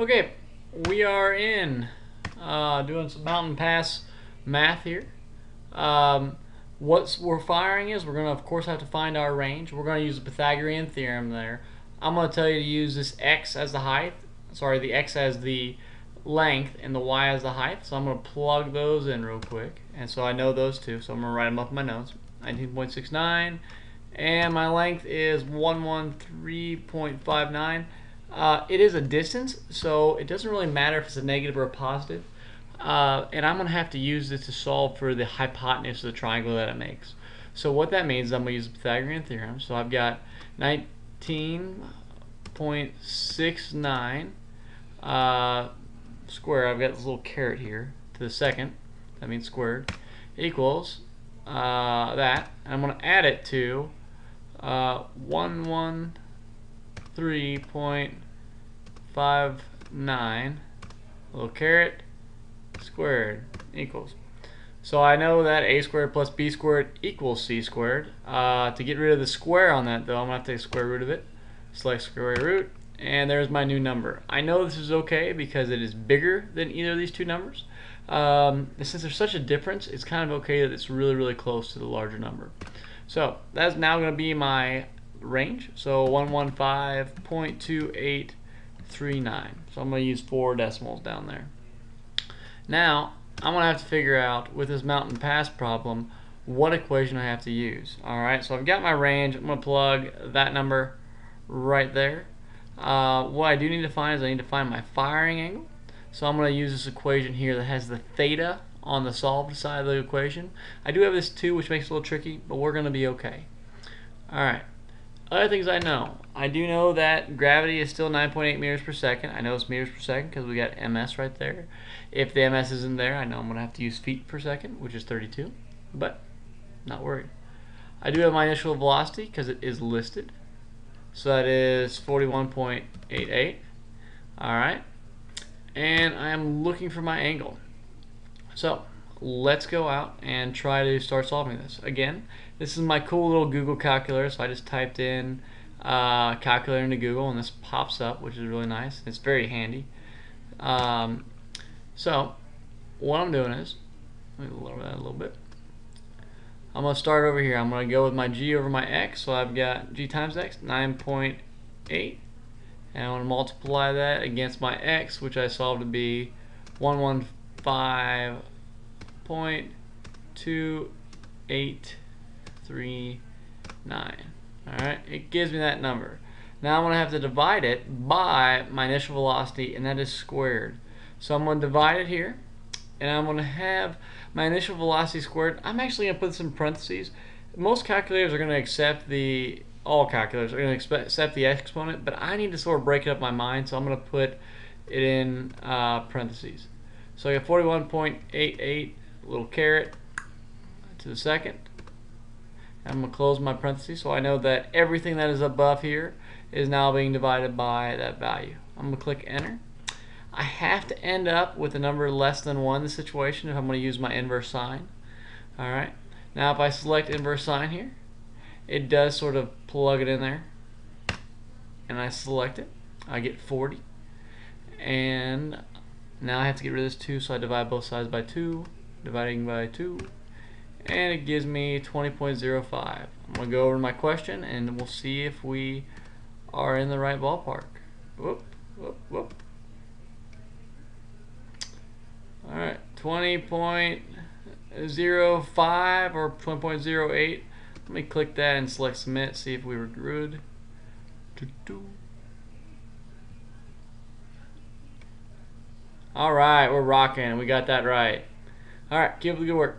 Okay, we are in uh, doing some mountain pass math here. Um, what we're firing is we're going to, of course, have to find our range. We're going to use the Pythagorean theorem there. I'm going to tell you to use this x as the height, sorry, the x as the length and the y as the height. So I'm going to plug those in real quick. And so I know those two, so I'm going to write them up in my notes. 19.69 and my length is 113.59. Uh, it is a distance, so it doesn't really matter if it's a negative or a positive. Uh, and I'm going to have to use this to solve for the hypotenuse of the triangle that it makes. So what that means, I'm going to use the Pythagorean theorem. So I've got 19.69 uh, square. I've got this little caret here to the second. That means squared. Equals uh, that. And I'm going to add it to uh, 1, 1, 3.59 little caret squared equals. So I know that a squared plus b squared equals c squared. Uh, to get rid of the square on that though, I'm going to take the square root of it. Select square root, and there's my new number. I know this is okay because it is bigger than either of these two numbers. Um, since there's such a difference, it's kind of okay that it's really, really close to the larger number. So that's now going to be my range. So 115.2839. So I'm going to use four decimals down there. Now, I'm going to have to figure out, with this mountain pass problem, what equation I have to use. Alright, so I've got my range. I'm going to plug that number right there. Uh, what I do need to find is I need to find my firing angle. So I'm going to use this equation here that has the theta on the solved side of the equation. I do have this 2, which makes it a little tricky, but we're going to be okay. Alright. Other things I know. I do know that gravity is still 9.8 meters per second. I know it's meters per second because we got ms right there. If the ms isn't there, I know I'm going to have to use feet per second, which is 32. But, not worried. I do have my initial velocity because it is listed. So that is 41.88. Alright. And I am looking for my angle. So let's go out and try to start solving this. Again, this is my cool little Google calculator. So I just typed in uh, calculator into Google and this pops up, which is really nice. It's very handy. Um, so what I'm doing is, let me lower that a little bit. I'm going to start over here. I'm going to go with my g over my x. So I've got g times x, 9.8. And I want to multiply that against my x, which I solved to be 115 point two eight three nine. Alright, it gives me that number. Now I'm going to have to divide it by my initial velocity, and that is squared. So I'm going to divide it here, and I'm going to have my initial velocity squared. I'm actually going to put this in parentheses. Most calculators are going to accept the, all calculators are going to accept the exponent, but I need to sort of break it up in my mind, so I'm going to put it in uh, parentheses. So I got 41.88 little caret to the second. I'm going to close my parentheses so I know that everything that is above here is now being divided by that value. I'm going to click enter. I have to end up with a number less than 1 in this situation if I'm going to use my inverse sine. Alright, now if I select inverse sine here, it does sort of plug it in there. And I select it. I get 40. And now I have to get rid of this 2, so I divide both sides by 2 dividing by 2 and it gives me 20.05 I'm gonna go over my question and we'll see if we are in the right ballpark. Whoop whoop whoop. Alright 20.05 or 20.08 let me click that and select submit see if we were good. Alright, we're rocking. We got that right. All right, keep up the good work.